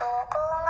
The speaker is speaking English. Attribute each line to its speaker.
Speaker 1: Local